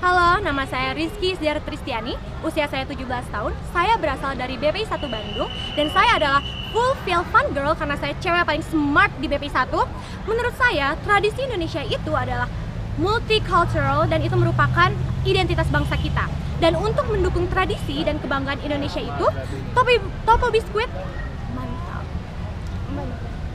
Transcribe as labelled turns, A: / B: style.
A: Halo, nama saya Rizky Sdiar Tristiani, usia saya 17 tahun, saya berasal dari BPI 1 Bandung, dan saya adalah full feel fun girl karena saya cewek paling smart di BPI 1. Menurut saya, tradisi Indonesia itu adalah multicultural dan itu merupakan identitas bangsa kita. Dan untuk mendukung tradisi dan kebanggaan Indonesia itu, topi topo biskuit mantap. Mantap.